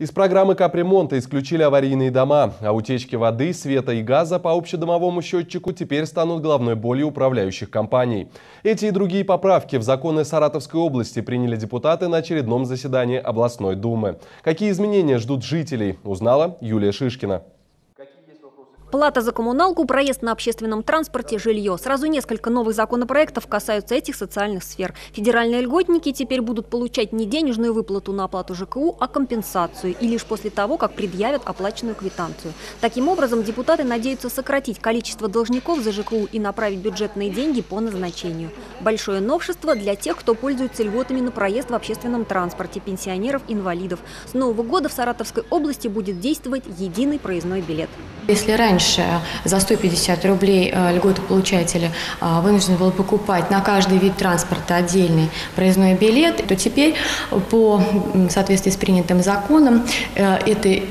Из программы капремонта исключили аварийные дома, а утечки воды, света и газа по общедомовому счетчику теперь станут головной болью управляющих компаний. Эти и другие поправки в законы Саратовской области приняли депутаты на очередном заседании областной думы. Какие изменения ждут жителей, узнала Юлия Шишкина. Плата за коммуналку, проезд на общественном транспорте, жилье. Сразу несколько новых законопроектов касаются этих социальных сфер. Федеральные льготники теперь будут получать не денежную выплату на оплату ЖКУ, а компенсацию. И лишь после того, как предъявят оплаченную квитанцию. Таким образом, депутаты надеются сократить количество должников за ЖКУ и направить бюджетные деньги по назначению. Большое новшество для тех, кто пользуется льготами на проезд в общественном транспорте, пенсионеров, инвалидов. С Нового года в Саратовской области будет действовать единый проездной билет. Если раньше за 150 рублей э, льготополучатель э, вынужден был покупать на каждый вид транспорта отдельный проездной билет, то теперь по соответствии с принятым законом э, это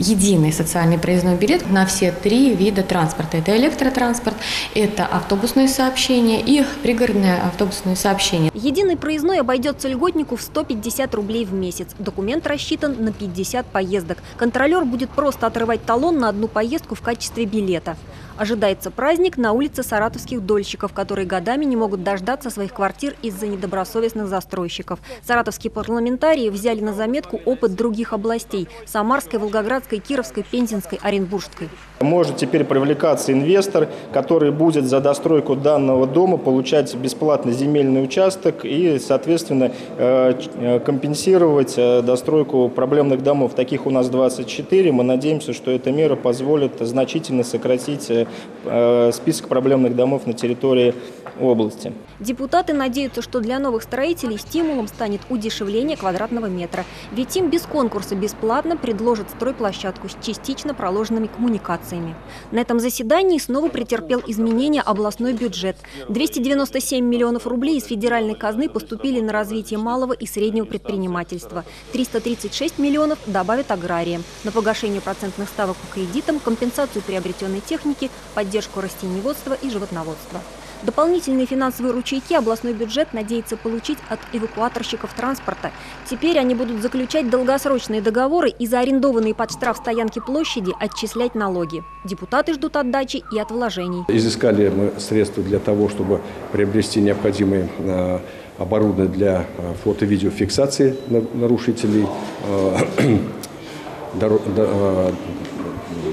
единый социальный проездной билет на все три вида транспорта. Это электротранспорт, это автобусные сообщения и пригородное автобусное сообщение. Единый проездной обойдется льготнику в 150 рублей в месяц. Документ рассчитан на 50 поездок. Контролер будет просто отрывать талон на одну поездку в качестве билета. Ожидается праздник на улице саратовских дольщиков, которые годами не могут дождаться своих квартир из-за недобросовестных застройщиков. Саратовские парламентарии взяли на заметку опыт других областей – Самарской, Волгоградской, Кировской, Пензенской, Оренбургской. Может теперь привлекаться инвестор, который будет за достройку данного дома получать бесплатно земельный участок и, соответственно, э, э, компенсировать э, достройку проблемных домов. Таких у нас 24. Мы надеемся, что эта мера позволит значительно сократить список проблемных домов на территории области. Депутаты надеются, что для новых строителей стимулом станет удешевление квадратного метра. Ведь им без конкурса бесплатно предложат стройплощадку с частично проложенными коммуникациями. На этом заседании снова претерпел изменения областной бюджет. 297 миллионов рублей из федеральной казны поступили на развитие малого и среднего предпринимательства. 336 миллионов добавят аграриям. На погашение процентных ставок по кредитам, компенсацию приобретенной техники, поддержку растениеводства и животноводства. Дополнительные финансовые ручейки областной бюджет надеется получить от эвакуаторщиков транспорта. Теперь они будут заключать долгосрочные договоры и за арендованные под штраф стоянки площади отчислять налоги. Депутаты ждут отдачи и от вложений. Изыскали мы средства для того, чтобы приобрести необходимые э, оборудование для э, фото-видеофиксации нарушителей э,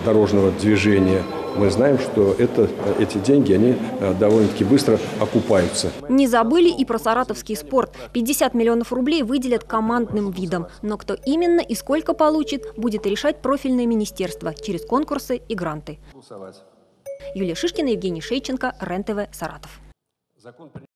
дорожного движения – мы знаем, что это, эти деньги, они э, довольно-таки быстро окупаются. Не забыли и про саратовский спорт. 50 миллионов рублей выделят командным видам. Но кто именно и сколько получит, будет решать профильное министерство через конкурсы и гранты. Юлия Шишкина, Евгений Шейченко, РЕН-ТВ, Саратов.